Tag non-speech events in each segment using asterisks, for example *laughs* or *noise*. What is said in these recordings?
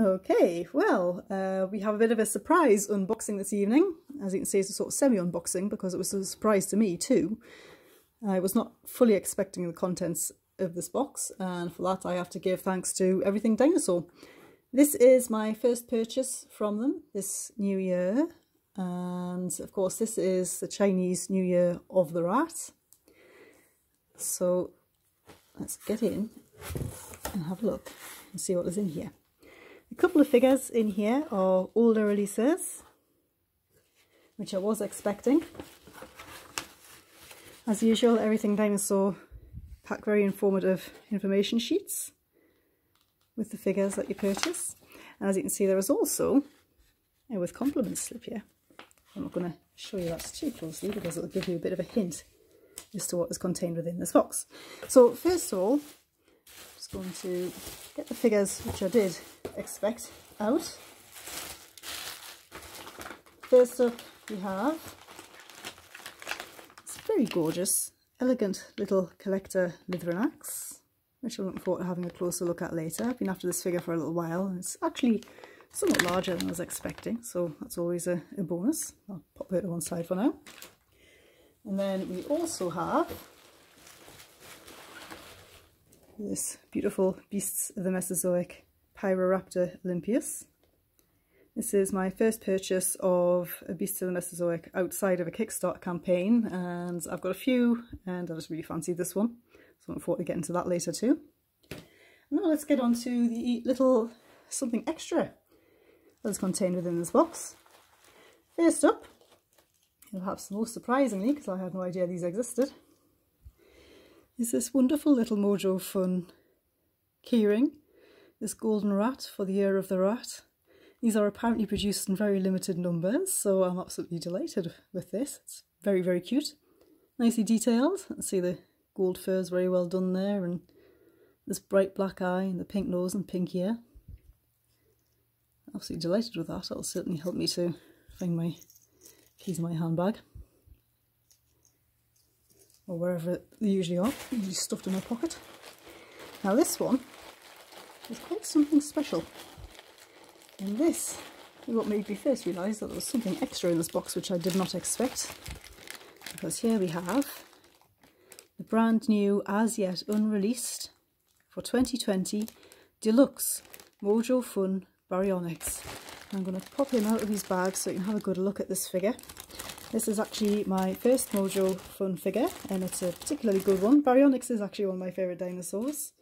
Okay, well, uh, we have a bit of a surprise unboxing this evening. As you can see, it's a sort of semi-unboxing because it was a surprise to me too. I was not fully expecting the contents of this box and for that I have to give thanks to Everything Dinosaur. This is my first purchase from them this new year and of course this is the Chinese New Year of the Rat. So let's get in and have a look and see what is in here. A couple of figures in here are older releases, which I was expecting. As usual, Everything Dinosaur pack very informative information sheets with the figures that you purchase. And as you can see, there is also a with compliments slip here. I'm not going to show you that too closely because it'll give you a bit of a hint as to what is contained within this box. So first of all, I'm just going to get the figures which I did expect out. First up we have this very gorgeous, elegant little CollectA Lythronax, which I'm looking forward to having a closer look at later. I've been after this figure for a little while and it's actually somewhat larger than I was expecting, so that's always a, a bonus. I'll pop it to one side for now. And then we also have this beautiful Beasts of the Mesozoic Pyroraptor olympius. This is my first purchase of a Beast of the Mesozoic outside of a Kickstarter campaign and I've got a few and I just really fancied this one. So I'm forward to getting to that later too. Now let's get on to the little something extra that's contained within this box. First up, and perhaps most surprisingly, because I had no idea these existed, is this wonderful little Mojo Fun keyring, this golden rat for the year of the rat. These are apparently produced in very limited numbers, so I'm absolutely delighted with this. It's very, very cute. Nicely detailed. Let's see the gold fur is very well done there, and this bright black eye and the pink nose and pink ear absolutely delighted with that. That'll certainly help me to find my keys in my handbag. Or wherever they usually are, usually *laughs* stuffed in my pocket. Now this one is quite something special. And this is what made me first realise that there was something extra in this box which I did not expect. Because here we have the brand new, as yet unreleased, for 2020, Deluxe Mojo Fun Baryonyx. I'm going to pop him out of his bag so you can have a good look at this figure. This is actually my first Mojo Fun figure and it's a particularly good one. Baryonyx is actually one of my favourite dinosaurs.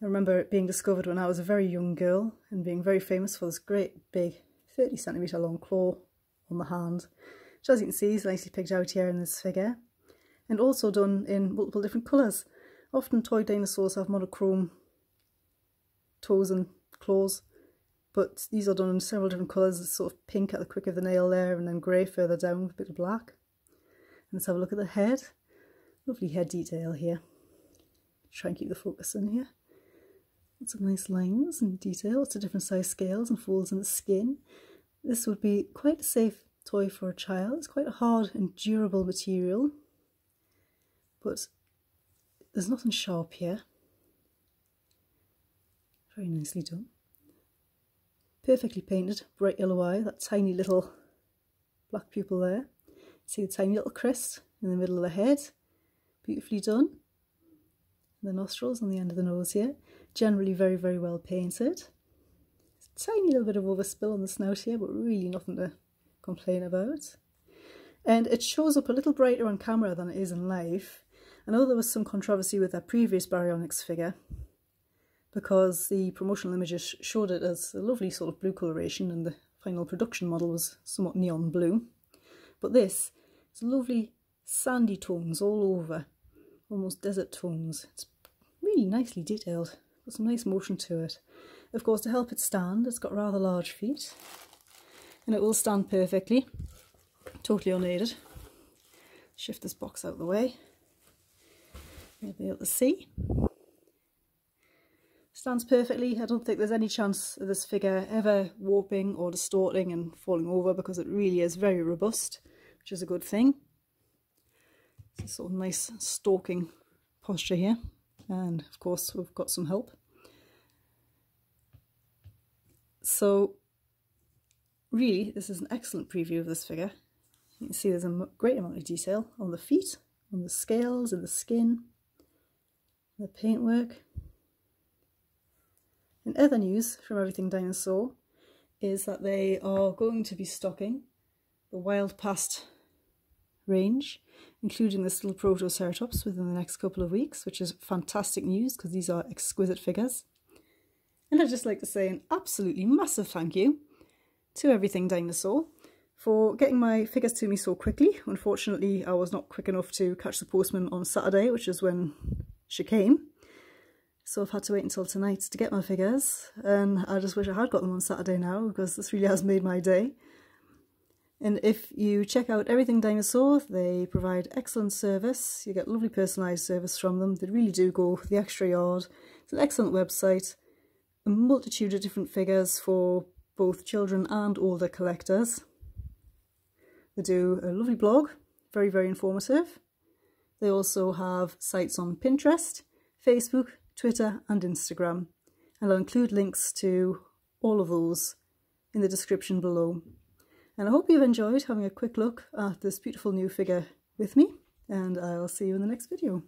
I remember it being discovered when I was a very young girl and being very famous for this great big 30 centimetre long claw on the hand, which as you can see is nicely picked out here in this figure and also done in multiple different colours. Often toy dinosaurs have monochrome toes and claws but these are done in several different colours, sort of pink at the quick of the nail there and then grey further down with a bit of black. Let's have a look at the head. Lovely head detail here. Try and keep the focus in here. Of nice lines and detail, lots of different size scales and folds in the skin. This would be quite a safe toy for a child. It's quite a hard and durable material, but there's nothing sharp here. Very nicely done. Perfectly painted, bright yellow eye, that tiny little black pupil there. See the tiny little crest in the middle of the head. Beautifully done. The nostrils and the end of the nose here. Generally very, very well painted. Tiny little bit of overspill on the snout here, but really nothing to complain about. And it shows up a little brighter on camera than it is in life. I know there was some controversy with that previous Baryonyx figure, because the promotional images showed it as a lovely sort of blue coloration and the final production model was somewhat neon blue. But this is lovely sandy tones all over, almost desert tones. It's really nicely detailed, some nice motion to it. Of course, to help it stand, it's got rather large feet, and it will stand perfectly, totally unaided. Shift this box out of the way. You'll be able to see stands perfectly. I don't think there's any chance of this figure ever warping or distorting and falling over because it really is very robust, which is a good thing. It's a sort of nice stalking posture here. And of course we've got some help. So really, this is an excellent preview of this figure. You can see there's a great amount of detail on the feet, on the scales, and the skin, the paintwork. And other news from Everything Dinosaur is that they are going to be stocking the Wild Past range, including this little Protoceratops within the next couple of weeks, which is fantastic news because these are exquisite figures. And I'd just like to say an absolutely massive thank you to Everything Dinosaur for getting my figures to me so quickly. Unfortunately, I was not quick enough to catch the postman on Saturday, which is when she came. So I've had to wait until tonight to get my figures, and I just wish I had got them on Saturday now, because this really has made my day. And if you check out Everything Dinosaur, they provide excellent service. You get lovely personalised service from them. They really do go the extra yard. It's an excellent website. A multitude of different figures for both children and older collectors. They do a lovely blog, very, very informative. They also have sites on Pinterest, Facebook, Twitter and Instagram. And I'll include links to all of those in the description below. And I hope you've enjoyed having a quick look at this beautiful new figure with me, and I'll see you in the next video.